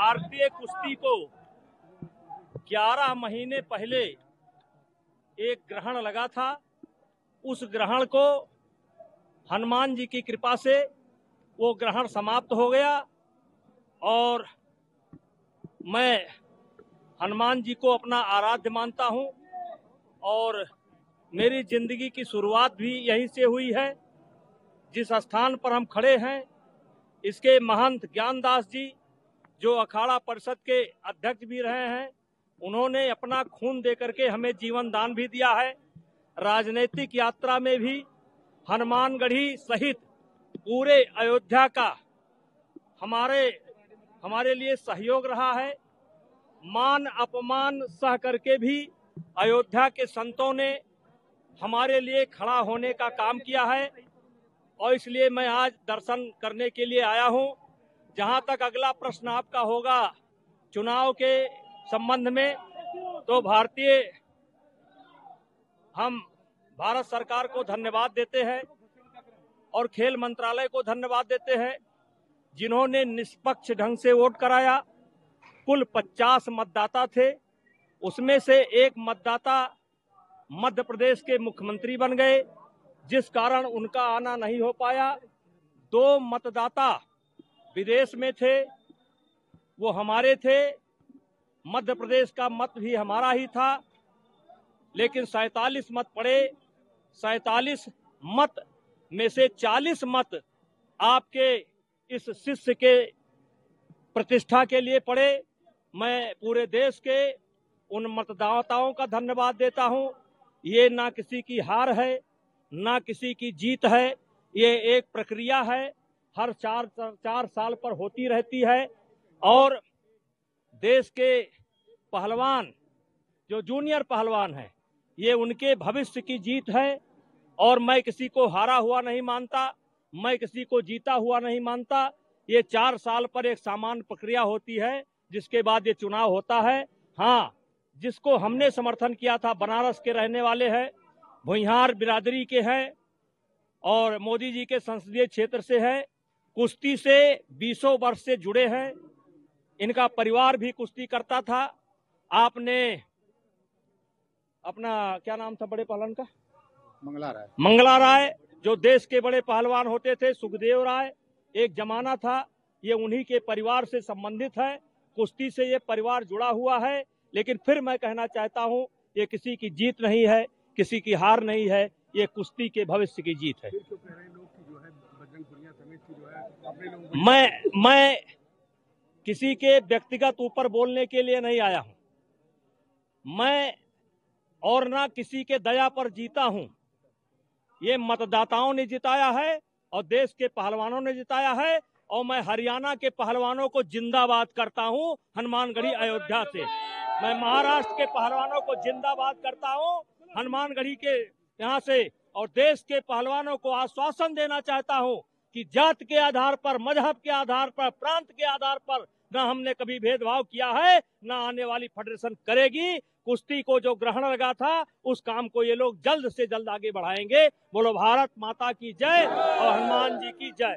भारतीय कुश्ती को 11 महीने पहले एक ग्रहण लगा था। उस ग्रहण को हनुमान जी की कृपा से वो ग्रहण समाप्त हो गया और मैं हनुमान जी को अपना आराध्य मानता हूँ और मेरी ज़िंदगी की शुरुआत भी यहीं से हुई है। जिस स्थान पर हम खड़े हैं, इसके महंत ज्ञानदास जी जो अखाड़ा परिषद के अध्यक्ष भी रहे हैं, उन्होंने अपना खून देकर के हमें जीवन दान भी दिया है। राजनीतिक यात्रा में भी हनुमानगढ़ी सहित पूरे अयोध्या का हमारे हमारे लिए सहयोग रहा है। मान अपमान सह करके भी अयोध्या के संतों ने हमारे लिए खड़ा होने का काम किया है, और इसलिए मैं आज दर्शन करने के लिए आया हूँ। जहाँ तक अगला प्रश्न आपका होगा, चुनाव के संबंध में तो भारतीय, हम भारत सरकार को धन्यवाद देते हैं और खेल मंत्रालय को धन्यवाद देते हैं, जिन्होंने निष्पक्ष ढंग से वोट कराया। कुल 50 मतदाता थे, उसमें से एक मतदाता मध्य प्रदेश के मुख्यमंत्री बन गए, जिस कारण उनका आना नहीं हो पाया। दो मतदाता विदेश में थे, वो हमारे थे, मध्य प्रदेश का मत भी हमारा ही था, लेकिन सैतालीस मत पड़े। सैतालीस मत में से 40 मत आपके इस शिष्य के प्रतिष्ठा के लिए पड़े। मैं पूरे देश के उन मतदाताओं का धन्यवाद देता हूँ। ये ना किसी की हार है, ना किसी की जीत है, ये एक प्रक्रिया है। हर चार चार साल पर होती रहती है। और देश के पहलवान, जो जूनियर पहलवान है, ये उनके भविष्य की जीत है। और मैं किसी को हारा हुआ नहीं मानता, मैं किसी को जीता हुआ नहीं मानता। ये चार साल पर एक सामान्य प्रक्रिया होती है, जिसके बाद ये चुनाव होता है। हाँ जिसको हमने समर्थन किया था, बनारस के रहने वाले हैं भुइहार बिरादरी के हैं, और मोदी जी के संसदीय क्षेत्र से है। कुश्ती से बीसों वर्ष से जुड़े हैं। इनका परिवार भी कुश्ती करता था। आपने अपना क्या नाम था बड़े पहलवान का? मंगला राय। मंगला राय जो देश के बड़े पहलवान होते थे सुखदेव राय एक जमाना था। ये उन्हीं के परिवार से संबंधित है। कुश्ती से ये परिवार जुड़ा हुआ है। लेकिन फिर मैं कहना चाहता हूँ ये किसी की जीत नहीं है किसी की हार नहीं है। ये कुश्ती के भविष्य की जीत है। मैं मैं किसी के व्यक्तिगत ऊपर बोलने के लिए नहीं आया हूँ। मैं और ना किसी के दया पर जीता हूँ। ये मतदाताओं ने जिताया है और देश के पहलवानों ने जिताया है और मैं हरियाणा के पहलवानों को जिंदाबाद करता हूँ हनुमानगढ़ी अयोध्या से। मैं महाराष्ट्र के पहलवानों को जिंदाबाद करता हूँ हनुमानगढ़ी के यहाँ से और देश के पहलवानों को आश्वासन देना चाहता हूँ कि जात के आधार पर, मज़हब के आधार पर, प्रांत के आधार पर ना हमने कभी भेदभाव किया है, ना आने वाली फेडरेशन करेगी। कुश्ती को जो ग्रहण लगा था, उस काम को ये लोग जल्द से जल्द आगे बढ़ाएँगे। बोलो, भारत माता की जय और हनुमान जी की जय।